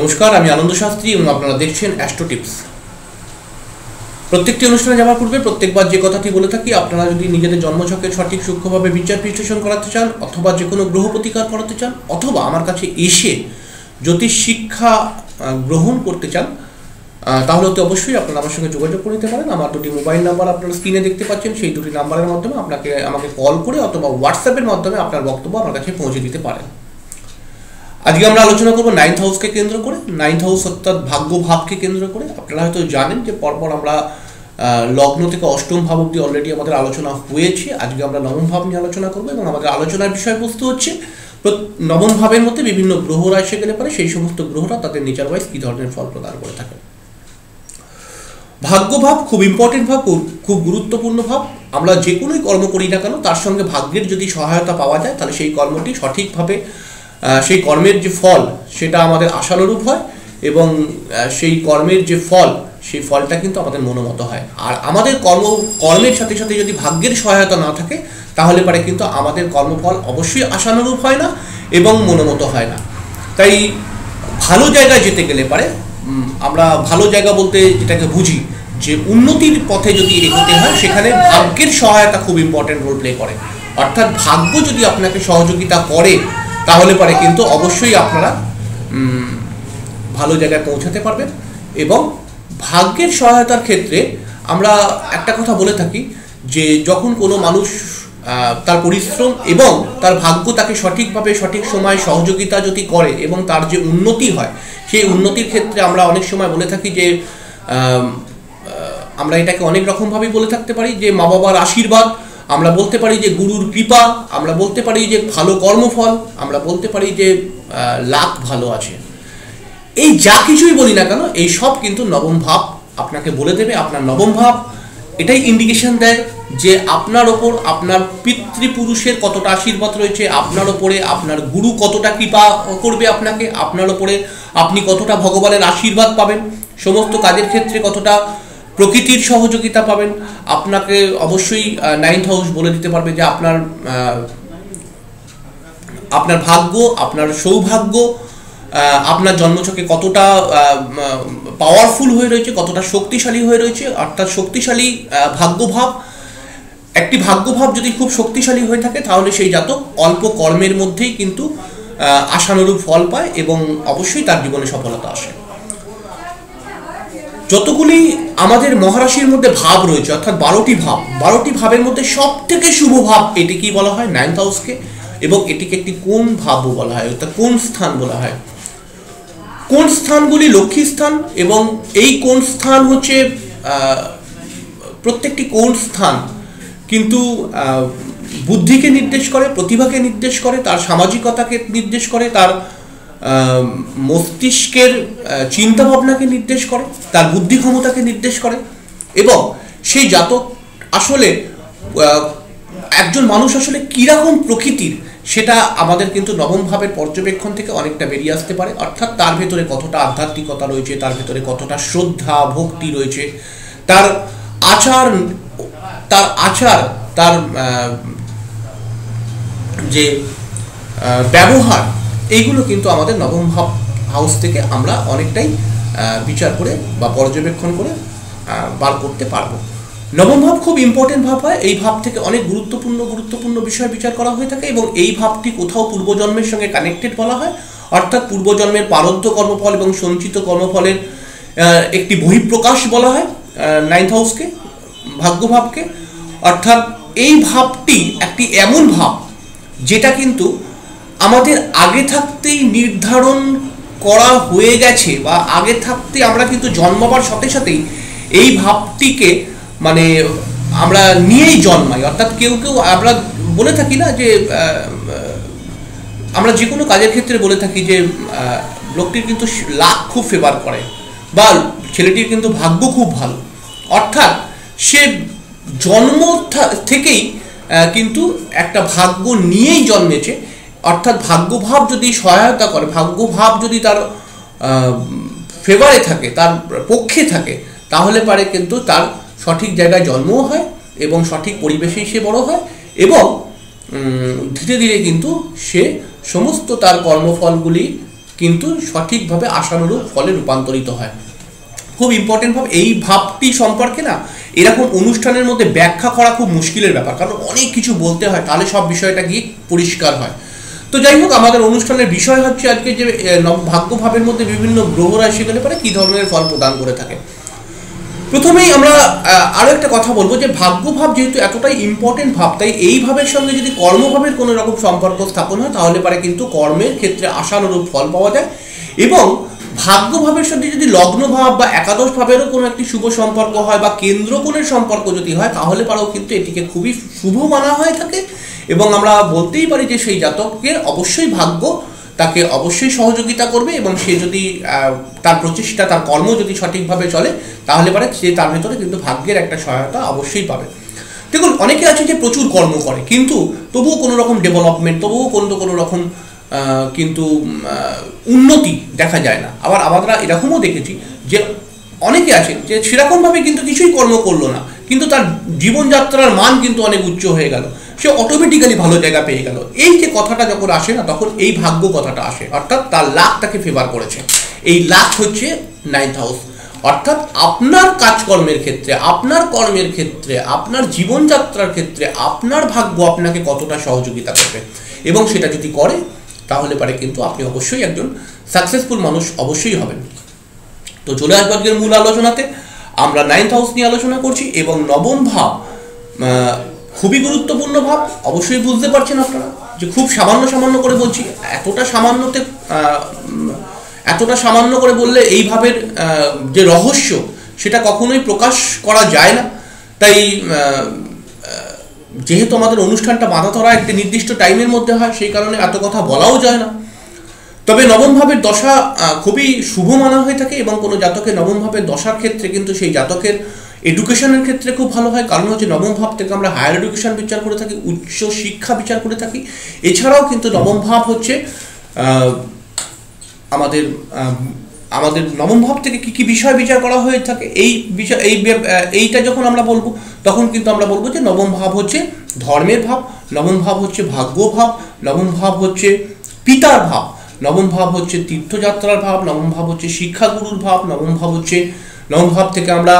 নমস্কার, আমি আনন্দ শাস্ত্রী এবং আপনারা দেখছেন অ্যাস্ট্রো টিপস প্রত্যেকটি অনুষ্ঠানে যাওয়ার পূর্বে প্রত্যেকবার যে কথাটি বলে থাকি, আপনারা যদি নিজেদের জন্মছকের সঠিক সূক্ষ্মভাবে বিচার বিশ্লেষণ করাতে চান, অথবা যে কোনো গ্রহ প্রতিকার করাতে চান, অথবা আমার কাছে এসে জ্যোতিষ শিক্ষা গ্রহণ করতে চান তাহলে অতি অবশ্যই আপনারা আমার সঙ্গে যোগাযোগ করে নিতে পারেন। আমার দুটি মোবাইল নাম্বার আপনারা স্ক্রিনে দেখতে পাচ্ছেন, সেই দুটি নাম্বারের মাধ্যমে আপনাকে আমাকে কল করে অথবা হোয়াটসঅ্যাপের মাধ্যমে আপনার বক্তব্য আমার কাছে পৌঁছে দিতে পারেন। আজকে আমরা আলোচনা করব নাইন্থ হাউসকে কেন্দ্র করে। নাইন্থ হাউস অর্থাৎ ভাগ্য ভাবকে কেন্দ্র করে। আপনারা হয়তো জানেন যে পরপর আমরা লগ্ন থেকে অষ্টম ভাব অব্দি অলরেডি আমাদের আলোচনা হয়েছে। আজকে আমরা নবম ভাব নিয়ে আলোচনা করব এবং আমাদের আলোচনার বিষয়বস্তু হচ্ছে নবম ভাবের মধ্যে বিভিন্ন গ্রহরা এসে গেলে পরে সেই সমস্ত গ্রহরা তাদের নেচার ওয়াইজ কী ধরনের ফল প্রদান করে থাকে। ভাগ্যভাব খুব ইম্পর্টেন্ট ভাব, খুব- গুরুত্বপূর্ণ ভাব। আমরা যে কোনোই কর্ম করি না কেন, তার সঙ্গে ভাগ্যের যদি সহায়তা পাওয়া যায়, তাহলে সেই কর্মটি সঠিকভাবে সেই কর্মের যে ফল, সেটা আমাদের আশানুরূপ হয় এবং সেই কর্মের যে ফল, সেই ফলটা কিন্তু আমাদের মনোমত হয়। আর আমাদের কর্ম, কর্মের সাথে সাথে যদি ভাগ্যের সহায়তা না থাকে, তাহলে পরে কিন্তু আমাদের কর্মফল অবশ্যই আশানুরূপ হয় না এবং মনোমত হয় না। তাই ভালো জায়গায় যেতে গেলে পারে আমরা ভালো জায়গা বলতে যেটাকে বুঝি, যে উন্নতির পথে যদি এগোতে হয়, সেখানে ভাগ্যের সহায়তা খুব ইম্পর্টেন্ট রোল প্লে করে। অর্থাৎ ভাগ্য যদি আপনাকে সহযোগিতা করে তাহলে পারে কিন্তু অবশ্যই আপনারা ভালো জায়গায় পৌঁছাতে পারবেন এবং ভাগ্যের সহায়তার ক্ষেত্রে আমরা একটা কথা বলে থাকি যে যখন কোনো মানুষ তার পরিশ্রম এবং তার ভাগ্য তাকে সঠিকভাবে, সঠিক সময় সহযোগিতা যদি করে এবং তার যে উন্নতি হয়, সেই উন্নতির ক্ষেত্রে আমরা অনেক সময় বলে থাকি যে আমরা এটাকে অনেক রকমভাবেই বলে থাকতে পারি যে মা বাবার আশীর্বাদ আমরা বলতে পারি যে গুরুর কৃপা, আমরা বলতে পারি যে ভালো কর্মফল, আমরা বলতে পারি যে লাক ভালো আছে। এই যা কিছুই বলি না কেন, এই সব কিন্তু নবম ভাব আপনাকে বলে দেবে, আপনার নবম ভাব। এটাই ইন্ডিকেশন দেয় যে আপনার ওপর আপনার পিতৃপুরুষের কতটা আশীর্বাদ রয়েছে, আপনার ওপরে আপনার গুরু কতটা কৃপা করবে আপনাকে, আপনার ওপরে আপনি কতটা ভগবানের আশীর্বাদ পাবেন, সমস্ত কাজের ক্ষেত্রে কতটা প্রকৃতির সহযোগিতা পাবেন। আপনাকে অবশ্যই নাইন্থ হাউস বলে দিতে পারবে যে আপনার আপনার ভাগ্য, আপনার সৌভাগ্য আপনার জন্মছকে কতটা পাওয়ারফুল হয়ে রয়েছে, কতটা শক্তিশালী হয়ে রয়েছে, অর্থাৎ শক্তিশালী ভাগ্যভাব। একটি ভাগ্যভাব যদি খুব শক্তিশালী হয়ে থাকে, তাহলে সেই জাতক অল্প কর্মের মধ্যেই কিন্তু আশানুরূপ ফল পায় এবং অবশ্যই তার জীবনে সফলতা আসে। যতগুলি আমাদের মহারাশির মধ্যে ভাব রয়েছে, অর্থাৎ বারোটি ভাব, বারোটি ভাবের মধ্যে সব থেকে শুভ ভাব এটি কি বলা হয়? নাইন্থ হাউসকে এবং এটিকে একটি কোন ভাবও বলা হয়? অর্থাৎ কোন স্থান বলা হয়? কোন স্থানগুলি লক্ষ্মী স্থান এবং এই কোন স্থান হচ্ছে প্রত্যেকটি কোন স্থান? কিন্তু বুদ্ধিকে নির্দেশ করে, প্রতিভাকে নির্দেশ করে, তার সামাজিকতাকে নির্দেশ করে, তার মস্তিষ্কের চিন্তা ভাবনাকে নির্দেশ করে, তার বুদ্ধি ক্ষমতাকে নির্দেশ করে, এবং সেই জাতক আসলে একজন মানুষ আসলে কীরকম প্রকৃতির, সেটা আমাদের কিন্তু নবম ভাবের পর্যবেক্ষণ থেকে অনেকটা বেরিয়ে আসতে পারে। অর্থাৎ তার ভেতরে কতটা আধ্যাত্মিকতা রয়েছে, তার ভেতরে কতটা শ্রদ্ধা, ভক্তি রয়েছে, তার আচার তার আচার, তার যে ব্যবহার এইগুলো কিন্তু আমাদের নবম ভাব হাউস থেকে আমরা অনেকটাই বিচার করে বা পর্যবেক্ষণ করে বার করতে পারব। নবম ভাব খুব ইম্পর্টেন্ট ভাব হয়। এই ভাব থেকে অনেক গুরুত্বপূর্ণ গুরুত্বপূর্ণ বিষয় বিচার করা হয়ে থাকে এবং এই ভাবটি কোথাও পূর্বজন্মের সঙ্গে কানেক্টেড বলা হয়। অর্থাৎ পূর্বজন্মের পারদ্ধ কর্মফল এবং সঞ্চিত কর্মফলের একটি বহিঃপ্রকাশ বলা হয় নাইন্থ হাউসকে ভাগ্যভাবকে অর্থাৎ এই ভাবটি একটি এমন ভাব যেটা কিন্তু আমাদের আগে থাকতেই নির্ধারণ করা হয়ে গেছে বা আগে থাকতে আমরা কিন্তু জন্মাবার সাথে সাথেই এই ভাবটিকে মানে আমরা নিয়েই জন্মাই। অর্থাৎ কেউ কেউ আমরা বলে থাকি না যে আমরা যে কোনো কাজের ক্ষেত্রে বলে থাকি যে লোকটির কিন্তু লাখ খুব ফেভার করে বা ছেলেটির কিন্তু ভাগ্য খুব ভালো। অর্থাৎ সে জন্ম থেকেই কিন্তু একটা ভাগ্য নিয়েই জন্মেছে। অর্থাৎ ভাগ্যভাব যদি সহায়তা করে, ভাগ্যভাব যদি তার ফেভারে থাকে, তার পক্ষে থাকে, তাহলে পারে কিন্তু তার সঠিক জায়গায় জন্মও হয় এবং সঠিক পরিবেশেই সে বড় হয় এবং ধীরে ধীরে কিন্তু সে সমস্ত তার কর্মফলগুলি কিন্তু সঠিকভাবে আশানুরূপ ফলে রূপান্তরিত হয়। খুব ইম্পর্টেন্ট ভাব, এই ভাবটি সম্পর্কে না এরকম অনুষ্ঠানের মধ্যে ব্যাখ্যা করা খুব মুশকিলের ব্যাপার, কারণ অনেক কিছু বলতে হয়, তাহলে সব বিষয়টা গিয়ে পরিষ্কার হয়। তো যাই হোক, আমাদের অনুষ্ঠানের বিষয় হচ্ছে আজকে যে ভাগ্যভাবের মধ্যে বিভিন্ন গ্রহ রাশি গেলে পরে, কী ধরনের ফল প্রদান করে থাকে। প্রথমেই আমরা আরও একটা কথা বলব যে, ভাগ্যভাব যেহেতু এতটাই ইম্পর্টেন্ট ভাব, তাই এই ভাবের সঙ্গে যদি কর্মভাবের কোনো রকম সম্পর্ক স্থাপন হয়, তাহলে পারে কিন্তু কর্মের ক্ষেত্রে আশানুরূপ ফল পাওয়া যায়। এবং ভাগ্যভাবের সাথে যদি লগ্ন ভাব বা একাদশ ভাবেরও কোনো একটি শুভ সম্পর্ক হয় বা কেন্দ্র কেন্দ্রকোণের সম্পর্ক যদি হয়, তাহলে পারেও কিন্তু এটিকে খুবই শুভ মানা হয়ে থাকে। এবং আমরা বলতেই পারি যে সেই জাতকের অবশ্যই ভাগ্য তাকে অবশ্যই সহযোগিতা করবে এবং সে যদি তার প্রচেষ্টা, তার কর্ম যদি সঠিকভাবে চলে, তাহলে পারে সে তার ভেতরে কিন্তু ভাগ্যের একটা সহায়তা অবশ্যই পাবে। দেখুন, অনেকে আছে যে প্রচুর কর্ম করে, কিন্তু তবুও কোনো রকম ডেভেলপমেন্ট তবুও কোনো কোনো রকম কিন্তু উন্নতি দেখা যায় না। আবার আমরা এরকমও দেখেছি যে অনেকে আছে যে সেরকমভাবে কিন্তু কিছুই কর্ম করল না, কিন্তু তার জীবনযাত্রার মান কিন্তু অনেক উচ্চ হয়ে গেল। সে অটোমেটিক্যালি ভালো জায়গা পেয়ে গেল। এই যে কথাটা যখন আসে না, তখন এই ভাগ্য কথাটা আসে। অর্থাৎ তার লাখ তাকে ফেভার করেছে। এই লাখ হচ্ছে নাইন্থ হাউস অর্থাৎ আপনার কাজকর্মের ক্ষেত্রে, আপনার কর্মের ক্ষেত্রে, আপনার জীবনযাত্রার ক্ষেত্রে, আপনার ভাগ্য আপনাকে কতটা সহযোগিতা করবে। এবং সেটা যদি করে, তাহলে পারে কিন্তু আপনি অবশ্যই একজন সাকসেসফুল মানুষ অবশ্যই হবেন। তো চলে আসব আজকের মূল আলোচনাতে। আমরা নাইন্থ হাউস নিয়ে আলোচনা করছি এবং নবম ভাব খুবই গুরুত্বপূর্ণ ভাব, অবশ্যই বুঝতে পারছেন আপনারা, যে খুব সামান্য সামান্য করে বলছি, এতটা সামান্যতে এতটা সামান্য করে বললে এই ভাবের যে রহস্য, সেটা কখনোই প্রকাশ করা যায় না। তাই যেহেতু আমাদের অনুষ্ঠানটা বাধা ধরা একটি নির্দিষ্ট টাইমের মধ্যে হয়, সেই কারণে এত কথা বলাও যায় না। তবে নবম ভাবের দশা খুবই শুভ মানা হয়ে থাকে এবং কোনো জাতকের নবম ভাবের দশার ক্ষেত্রে কিন্তু সেই জাতকের এডুকেশনের ক্ষেত্রে খুব ভালো হয় কারণ হচ্ছে নবম ভাব থেকে আমরা হায়ার এডুকেশন বিচার করে থাকি উচ্চ শিক্ষা বিচার করে থাকি এছাড়াও কিন্তু নবম ভাব হচ্ছে আমাদের আমাদের নবম ভাব থেকে কী কী বিষয় বিচার করা হয়ে থাকে এই বিষয় এই এইটা যখন আমরা বলব তখন কিন্তু আমরা বলব যে নবম ভাব হচ্ছে ধর্মের ভাব নবম ভাব হচ্ছে ভাগ্য ভাব নবম ভাব হচ্ছে পিতার ভাব নবম ভাব হচ্ছে তীর্থযাত্রার ভাব নবম ভাব হচ্ছে শিক্ষাগুরুর ভাব নবম ভাব হচ্ছে নবম ভাব থেকে আমরা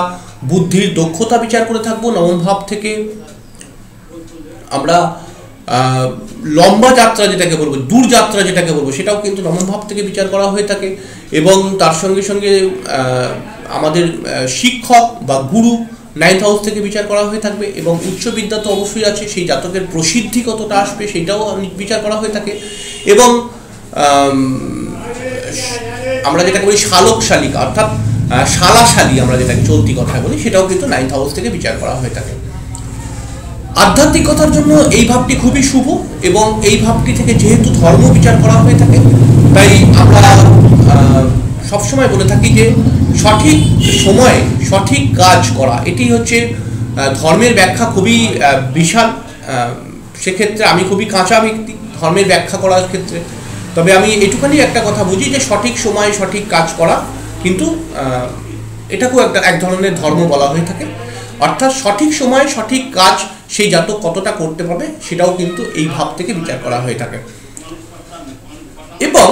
বুদ্ধির দক্ষতা বিচার করে থাকব, নবম ভাব থেকে আমরা লম্বা যাত্রা যেটাকে বলব, দূর যাত্রা যেটাকে বলব, সেটাও কিন্তু নবম ভাব থেকে বিচার করা হয়ে থাকে এবং তার সঙ্গে সঙ্গে আমাদের শিক্ষক বা গুরু নাইন্থ হাউস থেকে বিচার করা হয়ে থাকবে এবং উচ্চ বিদ্যা তো অবশ্যই আছে, সেই জাতকের প্রসিদ্ধি কতটা আসবে সেটাও বিচার করা হয়ে থাকে এবং আমরা যেটাকে বলি শালক শালিকা, অর্থাৎ শালাশালী আমরা যেটাকে চলতি কথা বলি, সেটাও কিন্তু নাইন্থ হাউস থেকে বিচার করা হয়ে থাকে। আধ্যাত্মিকতার জন্য এই ভাবটি খুবই শুভ এবং এই ভাবটি থেকে যেহেতু ধর্ম বিচার করা হয়ে থাকে, তাই আমরা সবসময় বলে থাকি যে সঠিক সময়ে সঠিক কাজ করা, এটি হচ্ছে ধর্মের ব্যাখ্যা খুবই বিশাল সেক্ষেত্রে আমি খুবই কাঁচা ব্যক্তি, ধর্মের ব্যাখ্যা করার ক্ষেত্রে। তবে আমি এটুখানি একটা কথা বুঝি যে সঠিক সময়ে সঠিক কাজ করা কিন্তু এটাকেও একটা, এক ধরনের ধর্ম বলা হয়ে থাকে। অর্থাৎ সঠিক সময়ে সঠিক কাজ সেই জাতক কতটা করতে পারবে, সেটাও কিন্তু এই ভাব থেকে বিচার করা হয়ে থাকে। এবং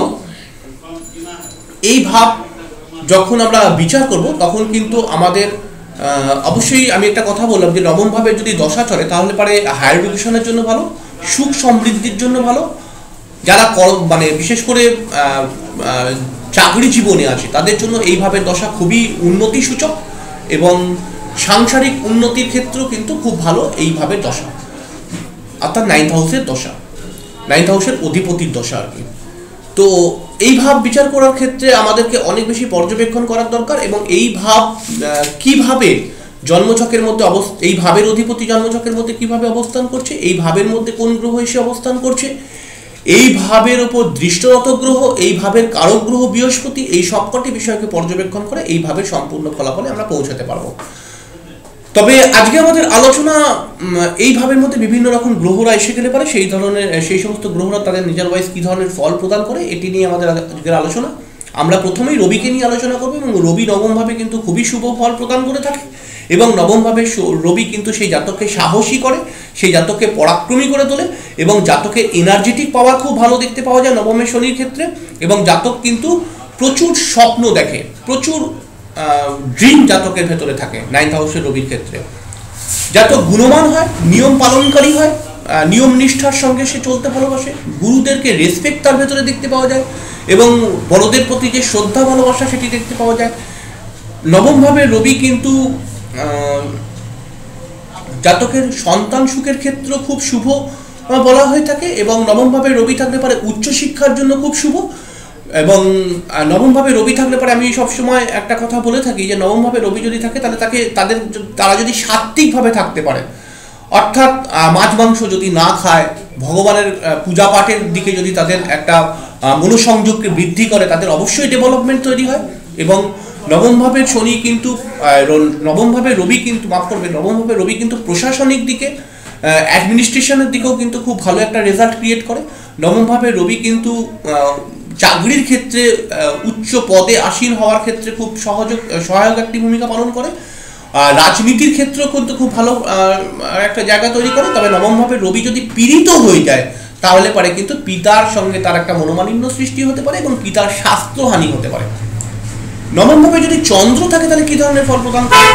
এই ভাব যখন আমরা বিচার করব, তখন কিন্তু আমাদের অবশ্যই আমি একটা কথা বললাম যে নবম ভাবে যদি দশা চলে, তাহলে পারে হায়ার এডুকেশনের জন্য ভালো, সুখ সমৃদ্ধির জন্য ভালো। যারা কর মানে বিশেষ করে চাকরি জীবনে আছে। তাদের জন্য এইভাবে দশা খুবই উন্নতি সূচক এবং সাংসারিক উন্নতির ক্ষেত্রেও কিন্তু খুব ভালো এইভাবে দশা। অর্থাৎ নাইন্থ হাউসের দশা। নাইন্থ হাউসের অধিপতির দশা আর কি। তো এই ভাব বিচার করার ক্ষেত্রে আমাদেরকে অনেক বেশি পর্যবেক্ষণ করার দরকার এবং এই ভাব কীভাবে জন্মছকের মধ্যে অবস্থা এই ভাবের অধিপতি জন্মছকের মধ্যে কীভাবে অবস্থান করছে, এই ভাবের মধ্যে কোন গ্রহ এসে অবস্থান করছে এই ভাবের উপর দৃষ্টরত গ্রহ এই ভাবের কারক গ্রহ বৃহস্পতি, এই সবকটি বিষয়কে পর্যবেক্ষণ করে এই ভাবের সম্পূর্ণ ফলাফলে আমরা পৌঁছাতে পারব। তবে আজকে আমাদের আলোচনা এই ভাবের মধ্যে বিভিন্ন রকম গ্রহরা এসে গেলে পারে, সেই ধরনের, সেই সমস্ত গ্রহরা তাদের নিজের ওয়াইজ কী ধরনের ফল প্রদান করে, এটি নিয়ে আমাদের আজকের আলোচনা। আমরা প্রথমেই রবিকে নিয়ে আলোচনা করব এবং রবি নবমভাবে কিন্তু খুবই শুভ ফল প্রদান করে থাকে এবং নবমভাবে রবি কিন্তু সেই জাতককে সাহসী করে, সেই জাতককে পরাক্রমী করে তোলে এবং জাতকের এনার্জেটিক পাওয়ার খুব ভালো দেখতে পাওয়া যায় নবমের শনির ক্ষেত্রে এবং জাতক কিন্তু প্রচুর স্বপ্ন দেখে, প্রচুর ড্রিম জাতকের ভেতরে থাকে নাইন্থ হাউসের রবির ক্ষেত্রে। জাতক গুণমান হয়, নিয়ম পালনকারী হয় নিয়ম নিষ্ঠার সঙ্গে সে চলতে ভালোবাসে। গুরুদেরকে রেসপেক্ট তার ভেতরে দেখতে পাওয়া যায় এবং বড়দের প্রতি যে শ্রদ্ধা, ভালোবাসা সেটি দেখতে পাওয়া যায়। নবমভাবে রবি কিন্তু জাতকের সন্তান সুখের ক্ষেত্র খুব শুভ বলা হয়ে থাকে এবং নবমভাবে রবি থাকতে পারে উচ্চশিক্ষার জন্য খুব শুভ। এবং নবমভাবে রবি থাকলে পরে আমি সবসময় একটা কথা বলে থাকি যে, নবমভাবে রবি যদি থাকে তাহলে তাকে, তাদের তারা যদি সাত্ত্বিকভাবে থাকতে পারে অর্থাৎ মাছ মাংস যদি না খায়, ভগবানের পূজা পাঠের দিকে যদি তাদের একটা মনোসংযোগকে বৃদ্ধি করে, তাদের অবশ্যই ডেভেলপমেন্ট তৈরি হয়। এবং নবমভাবে শনি কিন্তু নবমভাবে রবি কিন্তু, মাফ করবে নবমভাবে রবি কিন্তু প্রশাসনিক দিকে অ্যাডমিনিস্ট্রেশনের দিকেও কিন্তু খুব ভালো একটা রেজাল্ট ক্রিয়েট করে। নবমভাবে রবি কিন্তু চাকরির ক্ষেত্রে উচ্চ পদে আসীন হওয়ার ক্ষেত্রে খুব সহযোগ, সহায়ক একটি ভূমিকা পালন করে। রাজনীতির ক্ষেত্রেও কিন্তু খুব ভালো একটা জায়গা তৈরি করে। তবে নবমভাবে রবি যদি পীড়িত হয়ে যায়, তাহলে পরে কিন্তু পিতার সঙ্গে তার একটা মনোমালিন্য সৃষ্টি হতে পারে এবং পিতার স্বাস্থ্যহানি হতে পারে। নবমভাবে যদি চন্দ্র থাকে, তাহলে কি ধরনের ফল প্রদান করে?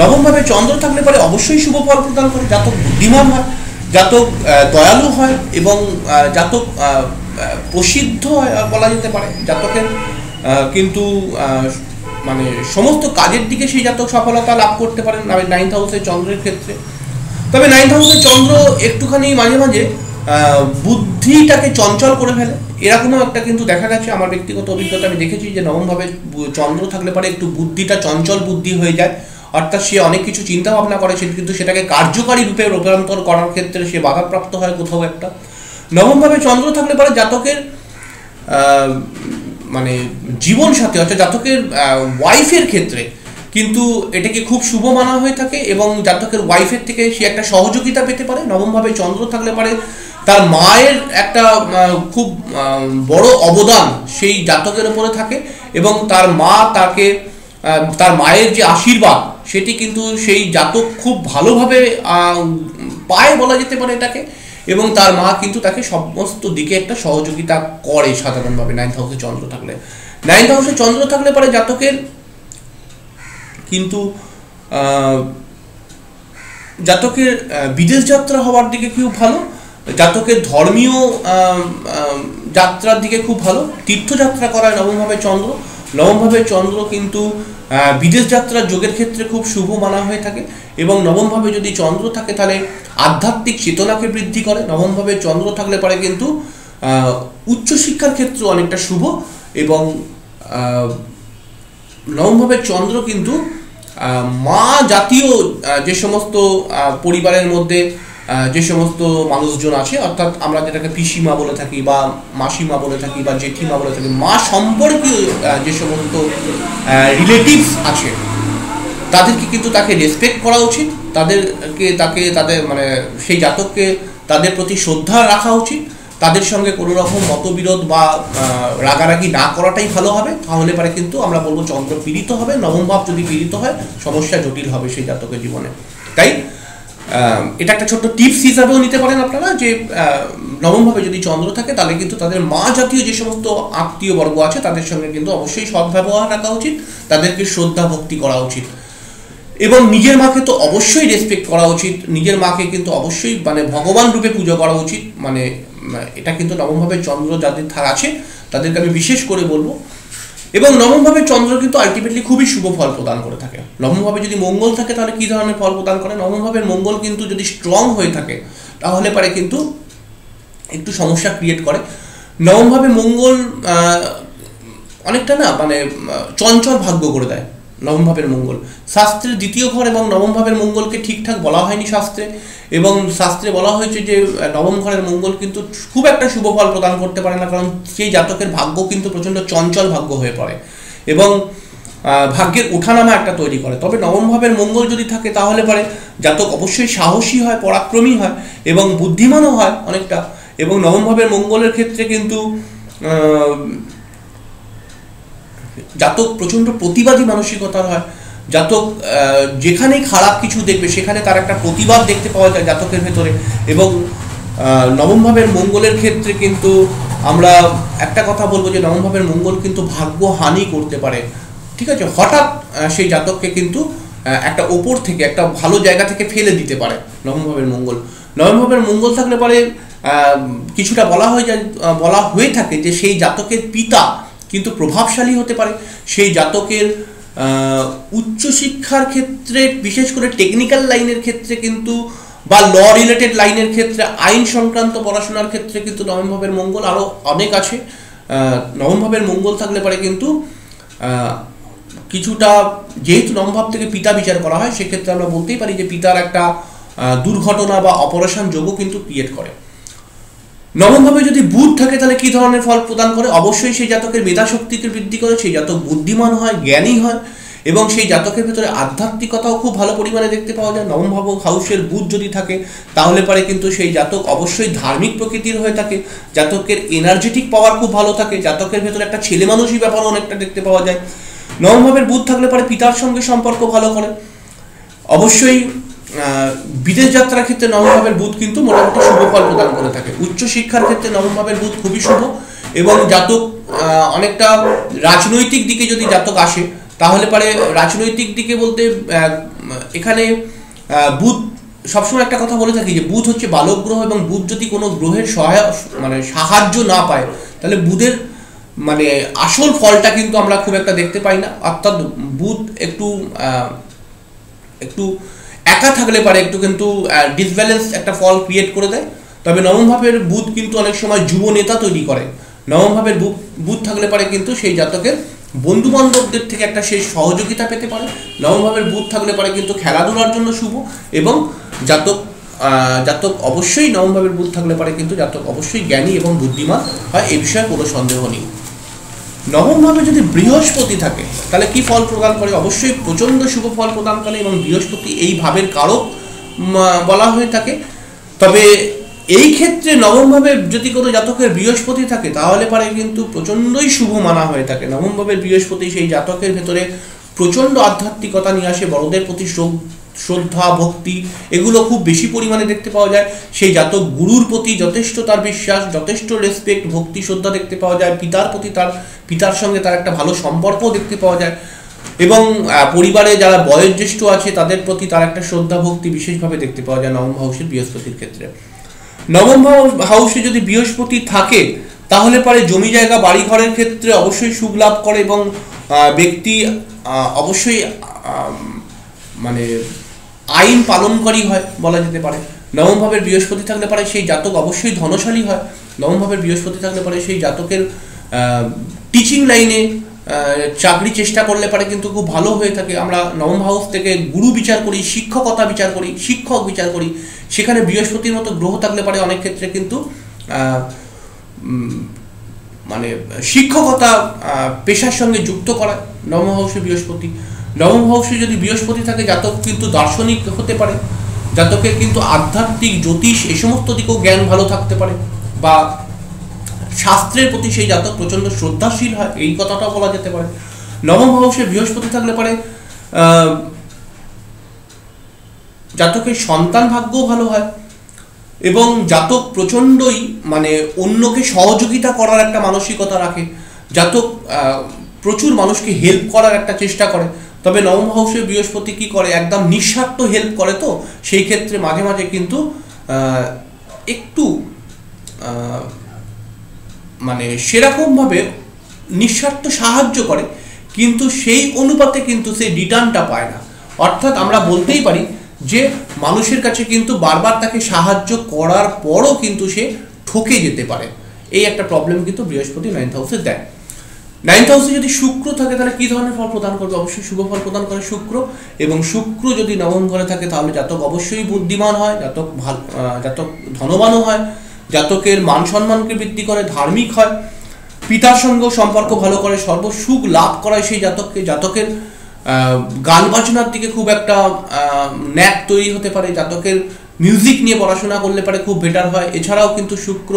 নবমভাবে চন্দ্র থাকলে পরে অবশ্যই শুভ ফল প্রদান করে। জাতক বুদ্ধিমান হয়, জাতক দয়ালু হয় এবং জাতক প্রসিদ্ধ বলা যেতে পারে। জাতকের কিন্তু মানে সমস্ত কাজের দিকে সেই জাতক সফলতা লাভ করতে পারেন নাইন্থ হাউসের চন্দ্রের ক্ষেত্রে। তবে নাইন্থ হাউসের চন্দ্র একটুখানি মাঝে মাঝে বুদ্ধিটাকে চঞ্চল করে ফেলে। এরকমও একটা কিন্তু দেখা গেছে, আমার ব্যক্তিগত অভিজ্ঞতা আমি দেখেছি যে নবমভাবে চন্দ্র থাকলে পরে একটু বুদ্ধিটা চঞ্চল বুদ্ধি হয়ে যায়। অর্থাৎ সে অনেক কিছু চিন্তা ভাবনা করে, সে কিন্তু সেটাকে কার্যকারী রূপে রূপান্তর করার ক্ষেত্রে সে বাধাপ্রাপ্ত হয় কোথাও একটা। নবমভাবে চন্দ্র থাকলে পরে জাতকের মানে জীবন সাথী, অর্থাৎ জাতকের ওয়াইফের ক্ষেত্রে কিন্তু এটাকে খুব শুভ মানা হয়ে থাকে এবং জাতকের ওয়াইফের থেকে সে একটা সহযোগিতা পেতে পারে। নবমভাবে চন্দ্র থাকলে পারে। তার মায়ের একটা খুব বড় অবদান সেই জাতকের উপরে থাকে এবং তার মা তাকে তার মায়ের যে আশীর্বাদ, সেটি কিন্তু সেই জাতক খুব ভালোভাবে পায় বলা যেতে পারে এটাকে। এবং তার মা কিন্তু তাকে সমস্ত দিকে একটা সহযোগিতা করে সাধারণভাবে নাইন্থ হাউসে চন্দ্র থাকলে। নাইন্থ হাউসে চন্দ্র থাকলে পরে জাতকের কিন্তু জাতকের বিদেশ যাত্রা হওয়ার দিকে খুব ভালো, জাতকের ধর্মীয় যাত্রার দিকে খুব ভালো। তীর্থযাত্রা করায় নবমভাবে চন্দ্র। নবমভাবে চন্দ্র কিন্তু বিদেশ যাত্রার যোগের ক্ষেত্রে খুব শুভ মানা হয়ে থাকে এবং নবমভাবে যদি চন্দ্র থাকে তাহলে আধ্যাত্মিক চেতনাকে বৃদ্ধি করে। নবমভাবে চন্দ্র থাকলে পরে কিন্তু উচ্চশিক্ষার ক্ষেত্রে অনেকটা শুভ এবং নবমভাবে চন্দ্র কিন্তু মা জাতীয় যে সমস্ত পরিবারের মধ্যে যে সমস্ত মানুষজন আছে, অর্থাৎ আমরা যেটাকে পিসিমা বলে থাকি বা মাসিমা বলে থাকি বা জেঠিমা বলে থাকি, মা সম্পর্কীয় যে সমস্ত রিলেটিভস আছে, তাদেরকে কিন্তু তাকে রেসপেক্ট করা উচিত, তাদেরকে, তাকে, তাদের মানে সেই জাতককে তাদের প্রতি শ্রদ্ধা রাখা উচিত, তাদের সঙ্গে কোনো রকম মতবিরোধ বা রাগারাগি না করাটাই ভালো হবে, তাহলে পরে কিন্তু আমরা বলব চন্দ্র পীড়িত হবে, নবম ভাব যদি পীড়িত হয়, সমস্যা জটিল হবে সেই জাতকের জীবনে। তাই এটা একটা ছোট্ট টিপস হিসাবেও নিতে পারেন আপনারা যে নবমভাবে যদি চন্দ্র থাকে, তাহলে কিন্তু তাদের মা জাতীয় যে সমস্ত আত্মীয় বর্গ আছে, তাদের সঙ্গে কিন্তু অবশ্যই সদ্ব্যবহার রাখা উচিত, তাদেরকে শ্রদ্ধা ভক্তি করা উচিত। এবং নিজের মাকে তো অবশ্যই রেসপেক্ট করা উচিত, নিজের মাকে কিন্তু অবশ্যই মানে ভগবান রূপে পুজো করা উচিত মানে এটা কিন্তু নবমভাবে চন্দ্র যাদের থাক আছে, তাদেরকে আমি বিশেষ করে বলব। এবং নবমভাবে চন্দ্র কিন্তু আলটিমেটলি খুবই শুভ ফল প্রদান করে থাকে। নবমভাবে যদি মঙ্গল থাকে, তাহলে কী ধরনের ফল প্রদান করে? নবমভাবের মঙ্গল কিন্তু যদি স্ট্রং হয়ে থাকে, তাহলে পারে কিন্তু একটু সমস্যা ক্রিয়েট করে। নবমভাবে মঙ্গল অনেকটা না মানে চঞ্চল ভাগ্য করে দেয় নবম ভাবের মঙ্গল। শাস্ত্রের দ্বিতীয় ঘর এবং নবম ভাবের মঙ্গলকে ঠিকঠাক বলা হয়নি শাস্ত্রে। এবং শাস্ত্রে বলা হয়েছে যে, নবম ঘরের মঙ্গল কিন্তু খুব একটা শুভ ফল প্রদান করতে পারে না, কারণ সেই জাতকের ভাগ্য কিন্তু প্রচণ্ড চঞ্চল ভাগ্য হয়ে পড়ে। এবং ভাগ্যের ওঠানামা একটা তৈরি করে। তবে নবম ভাবের মঙ্গল যদি থাকে তাহলে পরে জাতক অবশ্যই সাহসী হয় পরাক্রমী হয় এবং বুদ্ধিমানও হয় অনেকটা। এবং নবম ভাবের মঙ্গলের ক্ষেত্রে কিন্তু জাতক প্রচণ্ড প্রতিবাদী মানসিকতার হয়। জাতক যেখানেই খারাপ কিছু দেখবে সেখানে তার একটা প্রতিবাদ দেখতে পাওয়া যায় জাতকের ভেতরে। এবং আহ, নবম ভাবের মঙ্গলের ক্ষেত্রে কিন্তু আমরা একটা কথা বলব যে নবম ভাবের মঙ্গল কিন্তু ভাগ্য হানি করতে পারে। ঠিক আছে হঠাৎ সেই জাতককে কিন্তু একটা ওপর থেকে একটা ভালো জায়গা থেকে ফেলে দিতে পারে নবম ভাবের মঙ্গল। নবম ভাবের মঙ্গল থাকলে পরে কিছুটা বলা হয়ে যায় বলা হয়ে থাকে যে সেই জাতকের পিতা কিন্তু প্রভাবশালী হতে পারে। সেই জাতকের উচ্চশিক্ষার ক্ষেত্রে বিশেষ করে টেকনিক্যাল লাইনের ক্ষেত্রে কিন্তু বা ল রিলেটেড লাইনের ক্ষেত্রে আইন সংক্রান্ত পড়াশোনার ক্ষেত্রে কিন্তু নবম ভাবের মঙ্গল আরও অনেক আছে। আহ, নবম ভাবের মঙ্গল থাকলে পরে কিন্তু কিছুটা যেহেতু নবম ভাব থেকে পিতা বিচার করা হয়, সেক্ষেত্রে আমরা বলতেই পারি যে পিতার একটা দুর্ঘটনা বা অপারেশন যোগও কিন্তু ক্রিয়েট করে। নবমভাবে যদি বুধ থাকে, তাহলে কি ধরনের ফল প্রদান করে? অবশ্যই সেই জাতকের মেধা শক্তিকে বৃদ্ধি করে, সেই জাতক বুদ্ধিমান হয়, জ্ঞানী হয়, এবং সেই জাতকের ভেতরে আধ্যাত্মিকতাও খুব ভালো পরিমাণে দেখতে পাওয়া যায়। নবম ভাব হাউসের বুধ যদি থাকে, তাহলে পরে কিন্তু সেই জাতক অবশ্যই ধার্মিক প্রকৃতির হয়ে থাকে, জাতকের এনার্জেটিক পাওয়ার খুব ভালো থাকে, জাতকের ভেতরে একটা ছেলে মানুষই ব্যাপার অনেকটা দেখতে পাওয়া যায়। নবম ভাবের বুধ থাকলে পরে পিতার সঙ্গে সম্পর্ক ভালো করে। অবশ্যই বিদেশ যাত্রার ক্ষেত্রে নবমভাবের বুধ কিন্তু মোটামুটি শুভ ফল প্রদান করে থাকে। উচ্চ শিক্ষার ক্ষেত্রে নবমভাবের বুধ খুবই শুভ এবং জাতক অনেকটা রাজনৈতিক দিকে যদি জাতক আসে, তাহলে পারে রাজনৈতিক দিকে বলতে এখানে বুধ, সবসময় একটা কথা বলে থাকি যে বুধ হচ্ছে বালক গ্রহ এবং বুধ যদি কোনো গ্রহের সহায় মানে সাহায্য না পায়, তাহলে বুধের মানে আসল ফলটা কিন্তু আমরা খুব একটা দেখতে পাই না। অর্থাৎ বুধ একটু একটু একা থাকলে পারে, একটু কিন্তু ডিসব্যালেন্স একটা ফল ক্রিয়েট করে দেয়। তবে নবম ভাবের বুধ কিন্তু অনেক সময় যুব নেতা তৈরি করে। নবম ভাবের বুধ থাকলে পারে কিন্তু সেই জাতকের বন্ধু বান্ধবদের থেকে একটা সেই সহযোগিতা পেতে পারে। নবম ভাবের বুধ থাকলে পারে কিন্তু খেলাধুলার জন্য শুভ এবং জাতক জাতক অবশ্যই নবম ভাবের বুধ থাকলে পারে কিন্তু জাতক অবশ্যই জ্ঞানী এবং বুদ্ধিমান হয়, এ বিষয়ে কোনো সন্দেহ নেই। নবম ভাবে যদি বৃহস্পতি থাকে, তাহলে কি ফল প্রদান করে? অবশ্যই প্রচণ্ড শুভ ফল প্রদান করে এবং বৃহস্পতি এই ভাবের কারক বলা হয়ে থাকে। তবে এই ক্ষেত্রে নবম ভাবে যদি কোনো জাতকের বৃহস্পতি থাকে, তাহলে পারে কিন্তু প্রচণ্ডই শুভ মানা হয়ে থাকে। নবম ভাবের বৃহস্পতি সেই জাতকের ভেতরে প্রচণ্ড আধ্যাত্মিকতা নিয়ে আসে, বড়দের প্রতি শ্রদ্ধ- ভক্তি, এগুলো খুব বেশি পরিমাণে দেখতে পাওয়া যায়। সেই জাতক গুরুর প্রতি যথেষ্ট তার বিশ্বাস, যথেষ্ট রেসপেক্ট ভক্তি, শ্রদ্ধা দেখতে পাওয়া যায়। পিতার প্রতি তার, পিতার সঙ্গে তার একটা ভালো সম্পর্ক দেখতে পাওয়া যায়। এবং পরিবারে যারা বয়োজ্যেষ্ঠ আছে, তাদের প্রতি তার একটা শ্রদ্ধা, ভক্তি বিশেষভাবে দেখতে পাওয়া যায় নবম হাউসের বৃহস্পতির ক্ষেত্রে। নবম হাউসে যদি বৃহস্পতি থাকে, তাহলে পরে জমি জায়গা বাড়ি ঘরের ক্ষেত্রে অবশ্যই সুখ লাভ করে এবং ব্যক্তি অবশ্যই মানে আইন পালনকারী হয় বলা যেতে পারে। নবম ভাবের বৃহস্পতি থাকলে পারে, সেই জাতক অবশ্যই ধনশালী হয়। নবম ভাবের বৃহস্পতি থাকলে পারে, সেই জাতকের টিচিং লাইনে চাকরি চেষ্টা করলে পারে, কিন্তু খুব ভালো হয়ে থাকে। আমরা নবম হাউস থেকে গুরু বিচার করি, শিক্ষকতা বিচার করি, শিক্ষক বিচার করি। সেখানে বৃহস্পতির মতো গ্রহ থাকলে পারে অনেক ক্ষেত্রে কিন্তু মানে শিক্ষকতা পেশার সঙ্গে যুক্ত করা নবম হাউসে বৃহস্পতি। নবম যদি বৃহস্পতি থাকে, জাতক কিন্তু দার্শনিক হতে পারে। জাতকের কিন্তু আধ্যাত্মিক, জ্যোতিষ এই সমস্ত দিকেও জ্ঞান ভালো থাকতে পারে। বা শাস্ত্রের প্রতি সেই জাতক প্রচণ্ড শ্রদ্ধাশীল হয়, এই কথাটাও বলা যেতে পারে। নবম হাউসে বৃহস্পতি থাকলে পারে জাতকের সন্তান ভাগ্যও ভালো হয়। এবং জাতক প্রচণ্ডই মানে অন্যকে সহযোগিতা করার একটা মানসিকতা রাখে। জাতক প্রচুর মানুষকে হেল্প করার একটা চেষ্টা করে। তবে নবম হাউসে বৃহস্পতি কি করে? একদম নিঃস্বার্থ হেল্প করে তো, সেই ক্ষেত্রে মাঝে মাঝে কিন্তু একটু মানে সেরকমভাবে নিঃস্বার্থ সাহায্য করে, কিন্তু সেই অনুপাতে কিন্তু সে রিটার্নটা পায় না। অর্থাৎ আমরা বলতেই পারি যে, মানুষের কাছে কিন্তু বারবার তাকে সাহায্য করার পরও কিন্তু সে ঠকে যেতে পারে। এই একটা প্রবলেম কিন্তু বৃহস্পতি নাইন্থ হাউসে দেয়। নাইন্থ হাউসে যদি শুক্র থাকে, তাহলে কি ধরনের ফল প্রদান করবে? অবশ্যই শুভ ফল প্রদান করে শুক্র। এবং শুক্র যদি নবম ঘরে থাকে, তাহলে জাতক অবশ্যই বুদ্ধিমান হয়, জাতক ভালো জাতক ধনবানও হয়, জাতকের মান সম্মানকে বৃদ্ধি করে, ধার্মিক হয়, পিতার সঙ্গেও সম্পর্ক ভালো করে, সর্বসুখ লাভ করায় সেই জাতককে, জাতকের গান বাজনার দিকে খুব একটা ন্যাক তৈরি হতে পারে, জাতকের মিউজিক নিয়ে পড়াশোনা করলে পারে খুব বেটার হয়। এছাড়াও কিন্তু শুক্র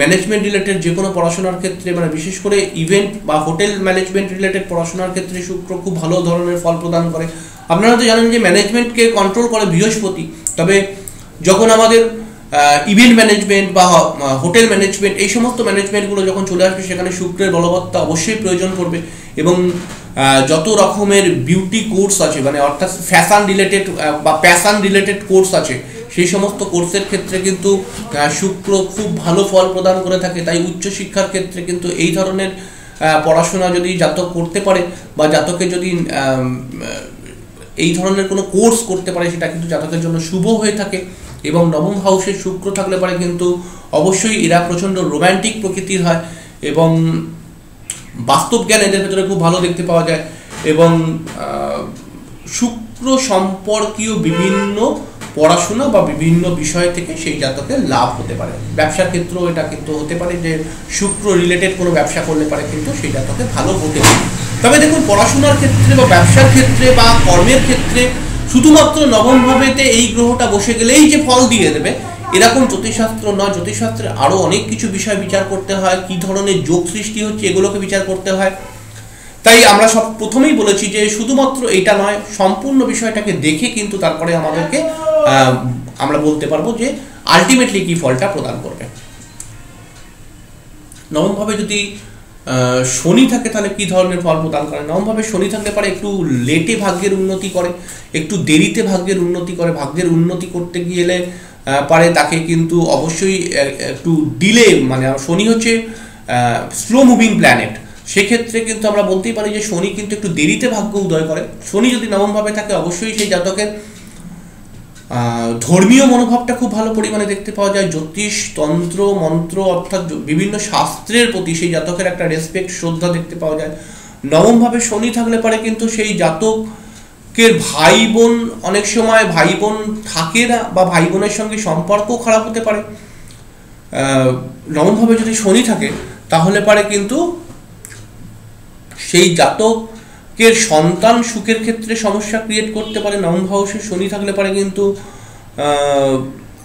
ম্যানেজমেন্ট রিলেটেড যে কোনো পড়াশোনার ক্ষেত্রে মানে বিশেষ করে ইভেন্ট বা হোটেল ম্যানেজমেন্ট রিলেটেড পড়াশোনার ক্ষেত্রে শুক্র খুব ভালো ধরনের ফল প্রদান করে। আপনারা তো জানেন যে ম্যানেজমেন্টকে কন্ট্রোল করে বৃহস্পতি। তবে যখন আমাদের ইভেন্ট ম্যানেজমেন্ট বা হোটেল ম্যানেজমেন্ট এই সমস্ত ম্যানেজমেন্টগুলো যখন চলে আসবে, সেখানে শুক্রের বলবত্তা অবশ্যই প্রয়োজন পড়বে। এবং যত রকমের বিউটি কোর্স আছে মানে অর্থাৎ ফ্যাশন রিলেটেড বা প্যাশন রিলেটেড কোর্স আছে সেই সমস্ত কোর্সের ক্ষেত্রে কিন্তু শুক্র খুব ভালো ফল প্রদান করে থাকে। তাই উচ্চশিক্ষার ক্ষেত্রে কিন্তু এই ধরনের পড়াশোনা যদি জাতক করতে পারে বা জাতকে যদি এই ধরনের কোনো কোর্স করতে পারে, সেটা কিন্তু জাতকের জন্য শুভ হয়ে থাকে এবং নবম হাউসে শুক্র থাকলে পারে কিন্তু অবশ্যই এরা প্রচণ্ড রোম্যান্টিক প্রকৃতির হয় এবং বাস্তব জ্ঞান এদের ভেতরে খুব ভালো দেখতে পাওয়া যায় এবং শুক্র সম্পর্কীয় বিভিন্ন পড়াশোনা বা বিভিন্ন বিষয় থেকে সেই জাতকের লাভ হতে পারে। ব্যবসার ক্ষেত্রেও এটা কিন্তু হতে পারে যে, শুক্র রিলেটেড কোনো ব্যবসা করলে পারে কিন্তু সেই জাতকে ভালো হতে পারে। তবে দেখুন, পড়াশোনার ক্ষেত্রে বা ব্যবসার ক্ষেত্রে বা কর্মের ক্ষেত্রে শুধুমাত্র নবম ভাবেতে এই গ্রহটা বসে গেলেই যে ফল দিয়ে দেবে, এরকম জ্যোতিষশাস্ত্র নয়। জ্যোতিষশাস্ত্রে আরও অনেক কিছু বিষয় বিচার করতে হয়, কি ধরনের যোগ সৃষ্টি হচ্ছে এগুলোকে বিচার করতে হয়। তাই আমরা সব প্রথমেই বলেছি যে, শুধুমাত্র এটা নয়, সম্পূর্ণ বিষয়টাকে দেখে কিন্তু তারপরে আমাদেরকে আমরা বলতে পারব যে আলটিমেটলি কি ফলটা প্রদান করবে। নবমভাবে যদি শনি থাকে তাহলে কি ধরনের ফল প্রদান করে? নবমভাবে শনি থাকতে পারে একটু লেটে ভাগ্যের উন্নতি করে, একটু দেরিতে ভাগ্যের উন্নতি করে, ভাগ্যের উন্নতি করতে গেলে পারে তাকে কিন্তু অবশ্যই একটু ডিলে মানে শনি হচ্ছে স্লো মুভিং প্ল্যানেট সেক্ষেত্রে কিন্তু আমরা বলতেই পারি যে শনি কিন্তু একটু দেরিতে ভাগ্য উদয় করে। শনি যদি নবমভাবে থাকে, অবশ্যই সেই জাতকের ধর্মীয় মনোভাবটা খুব ভালো পরিমাণে দেখতে পাওয়া যায়। জ্যোতিষ, তন্ত্র, মন্ত্র, অর্থাৎ বিভিন্ন শাস্ত্রের প্রতি সেই জাতকের একটা রেসপেক্ট শ্রদ্ধা দেখতে পাওয়া যায়। নবমভাবে শনি থাকলে পারে কিন্তু সেই জাতকের ভাই বোন অনেক সময় ভাই বোন থাকে না বা ভাই বোনের সঙ্গে সম্পর্ক খারাপ হতে পারে। নবমভাবে যদি শনি থাকে, তাহলে পারে কিন্তু সেই জাতকের সন্তান সুখের ক্ষেত্রে সমস্যা ক্রিয়েট করতে পারে, নবম হাউসে শনি থাকলে পারে কিন্তু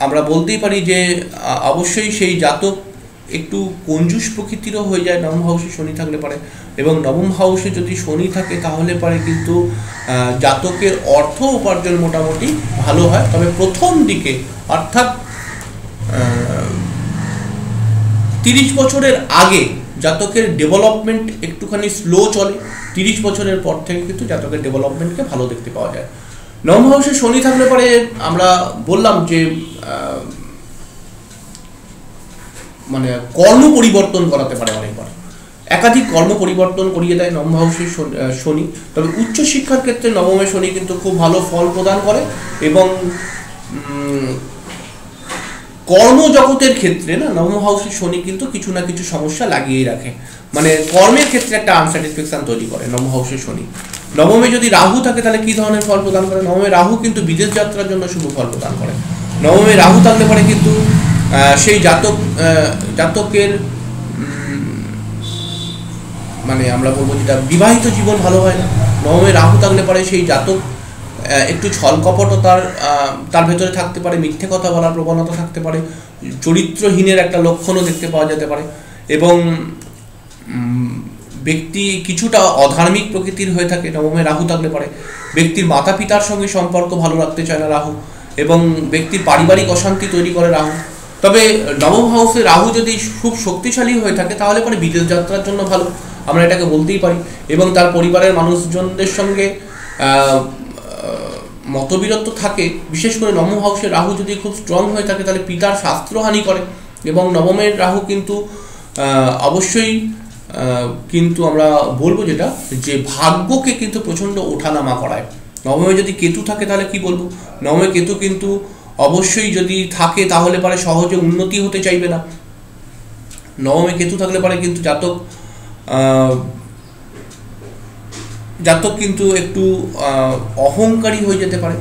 আমরা বলতেই পারি যে অবশ্যই সেই জাতক একটু কঞ্জুস প্রকৃতিরও হয়ে যায়, নবম হাউসে শনি থাকলে পারে। এবং নবম হাউসে যদি শনি থাকে তাহলে পারে কিন্তু জাতকের অর্থ উপার্জন মোটামুটি ভালো হয়। তবে প্রথম দিকে, অর্থাৎ তিরিশ বছরের আগে জাতকের ডেভেলপমেন্ট একটুখানি স্লো চলে। তিরিশ বছরের পর থেকে কিন্তু জাতকের ডেভেলপমেন্টকে ভালো দেখতে পাওয়া যায়। নবম হাউসে শনি থাকলে পরে আমরা বললাম যে মানে কর্ম পরিবর্তন করাতে পারে অনেকবার। একাধিক কর্ম পরিবর্তন করিয়ে দেয় নবম হাউসের শনি তবে উচ্চ শিক্ষার ক্ষেত্রে নবমে শনি কিন্তু খুব ভালো ফল প্রদান করে এবং কর্মজগতের ক্ষেত্রে না, নবম হাউসের শনি কিন্তু কিছু না কিছু সমস্যা লাগিয়েই রাখে। মানে কর্মের ক্ষেত্রে একটা আনস্যাটিসফ্যাকশন তৈরি করে, নবম হাউসের শনি। নবমে যদি রাহু থাকে, তাহলে কি ধরনের ফল প্রদান করে? নবমে রাহু কিন্তু বিদেশ যাত্রার জন্য শুভ ফল প্রদান করে। নবমে রাহু থাকতে পারে কিন্তু সেই জাতক জাতকের মানে আমরা বলব যেটা বিবাহিত জীবন ভালো হয় না। নবমে রাহু থাকলে পারে সেই জাতক একটু ছল কপটতার তার ভেতরে থাকতে পারে, মিথ্যে কথা বলার প্রবণতা থাকতে পারে, চরিত্রহীনের একটা লক্ষণও দেখতে পাওয়া যেতে পারে। এবং ব্যক্তি কিছুটা অধার্মিক প্রকৃতির হয়ে থাকে নবমে রাহু থাকলে পারে। ব্যক্তির মাতা পিতার সঙ্গে সম্পর্ক ভালো রাখতে চায় না রাহু, এবং ব্যক্তির পারিবারিক অশান্তি তৈরি করে রাহু। তবে নবম হাউসে রাহু যদি খুব শক্তিশালী হয়ে থাকে, তাহলে পরে বিদেশ যাত্রার জন্য ভালো, আমরা এটাকে বলতেই পারি। এবং তার পরিবারের মানুষজনদের সঙ্গে মতবিরত্ব থাকে। বিশেষ করে নবম হাউসে রাহু যদি খুব স্ট্রং হয়ে থাকে, তাহলে পিতার স্বাস্থ্যহানি করে। এবং নবমের রাহু কিন্তু অবশ্যই কিন্তু আমরা বলব যেটা, যে ভাগ্যকে কিন্তু প্রচণ্ড ওঠানামা করায়। নবমে যদি কেতু থাকে তাহলে কি বলব? নবমে কেতু কিন্তু অবশ্যই যদি থাকে তাহলে পারে সহজে উন্নতি হতে চাইবে না। নবমে কেতু থাকলে পারে কিন্তু জাতক জাতক কিন্তু একটু অহংকারী হয়ে যেতে পারে।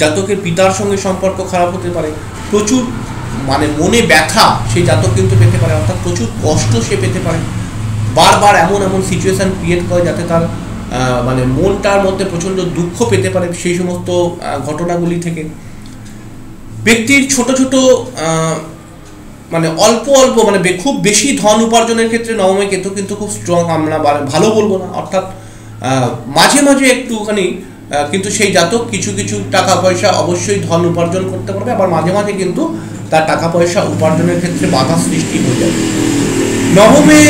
জাতকের পিতার সঙ্গে সম্পর্ক খারাপ হতে পারে। প্রচুর মানে মনে ব্যথা সেই জাতক কিন্তু পেতে পারে, অর্থাৎ প্রচুর কষ্ট সে পেতে পারে। বারবার এমন এমন সিচুয়েশান ক্রিয়েট করে যাতে তার মানে মনটার মধ্যে প্রচণ্ড দুঃখ পেতে পারে সেই সমস্ত ঘটনাগুলি থেকে। ব্যক্তির ছোট ছোট মানে অল্প অল্প মানে খুব বেশি ধন উপার্জনের ক্ষেত্রে নবমে কেতু কিন্তু খুব স্ট্রং আমরা ভালো বলব না। অর্থাৎ মাঝে মাঝে একটুখানি কিন্তু সেই জাতক কিছু কিছু টাকা পয়সা অবশ্যই ধন উপার্জন করতে পারবে, আবার মাঝে মাঝে কিন্তু তার টাকা পয়সা উপার্জনের ক্ষেত্রে বাধা সৃষ্টি হয়ে যাবে নবমে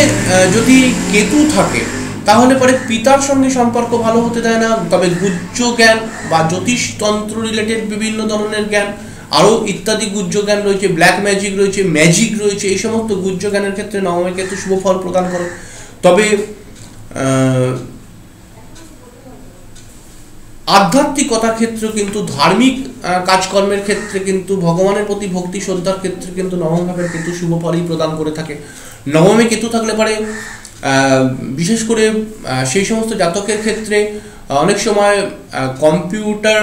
যদি কেতু থাকে, তাহলে পরে পিতার সঙ্গে সম্পর্ক ভালো হতে দেয় না। তবে গুজ্জ জ্ঞান বা জ্যোতিষতন্ত্র রিলেটেড বিভিন্ন ধরনের জ্ঞান, আরও ইত্যাদি গুজ্জ জ্ঞান রয়েছে ব্ল্যাক ম্যাজিক রয়েছে ম্যাজিক রয়েছে, এই সমস্ত গুজ্জ জ্ঞানের ক্ষেত্রে নবমে কেতু শুভ ফল প্রদান করে। তবে আধ্যাত্মিকতার ক্ষেত্রে কিন্তু ধার্মিক কাজকর্মের ক্ষেত্রে কিন্তু ভগবানের প্রতি ভক্তি, শ্রদ্ধার ক্ষেত্রে কিন্তু নবম ভাবের কিন্তু শুভ ফলই প্রদান করে থাকে। নবমে কেতু থাকলে পারে বিশেষ করে সেই সমস্ত জাতকের ক্ষেত্রে অনেক সময় কম্পিউটার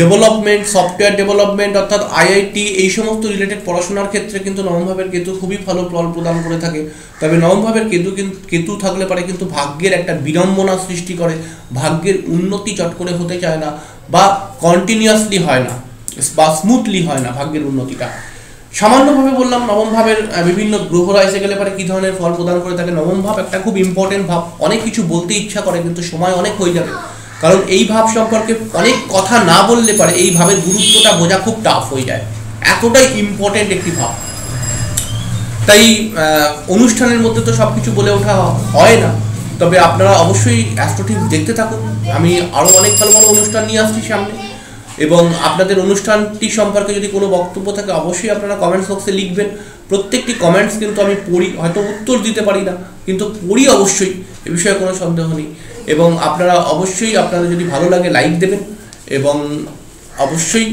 ডেভেলপমেন্ট, সফটওয়্যার ডেভেলপমেন্ট, অর্থাৎ আইআইটি, এই সমস্ত রিলেটেড পড়াশোনার ক্ষেত্রে কিন্তু নবম ভাবের কেতু খুবই ভালো ফল প্রদান করে থাকে। তবে নবম ভাবের কেতু কিন্তু কেতু থাকলে পারে কিন্তু ভাগ্যের একটা বিড়ম্বনা সৃষ্টি করে, ভাগ্যের উন্নতি চট করে হতে চায় না বা কন্টিনিউয়াসলি হয় না, বা স্মুথলি হয় না ভাগ্যের উন্নতিটা। সামান্যভাবে বললাম, নবম ভাবের বিভিন্ন গ্রহরা এসে গেলে পরে কি ধরনের ফল প্রদান করে থাকে। নবম ভাব একটা খুব ইম্পর্টেন্ট ভাব। অনেক কিছু বলতে ইচ্ছা করে, কিন্তু সময় অনেক হয়ে যাবে। কারণ এই ভাব সম্পর্কে অনেক কথা না বললে পারে এই ভাবের গুরুত্বটা বোঝা খুব টাফ হয়ে যায়। এতটাই ইম্পর্টেন্ট একটি ভাব। তাই অনুষ্ঠানের মধ্যে তো সব কিছু বলে ওঠা হয় না। তবে আপনারা অবশ্যই অ্যাস্ট্রোটিভ দেখতে থাকুন। আমি আরও অনেক ভালো ভালো অনুষ্ঠান নিয়ে আসছি সামনে। এবং আপনাদের অনুষ্ঠানটি সম্পর্কে যদি কোনো বক্তব্য থাকে, অবশ্যই আপনারা কমেন্টস বক্সে লিখবেন। প্রত্যেকটি কমেন্টস কিন্তু আমি পড়ি, হয়তো উত্তর দিতে পারি না, কিন্তু পড়ি অবশ্যই, এ বিষয়ে কোনো সন্দেহ নেই। এবং আপনারা অবশ্যই আপনাদের যদি ভালো লাগে লাইক দেবেন এবং অবশ্যই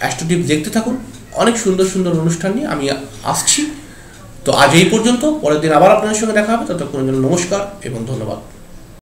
অ্যাস্ট্রোটিভ দেখতে থাকুন। অনেক সুন্দর সুন্দর অনুষ্ঠান নিয়ে আমি আসছি। তো আজ এই পর্যন্ত, পরের দিন আবার আপনাদের সঙ্গে দেখা হবে। ততক্ষণের জন্য নমস্কার এবং ধন্যবাদ।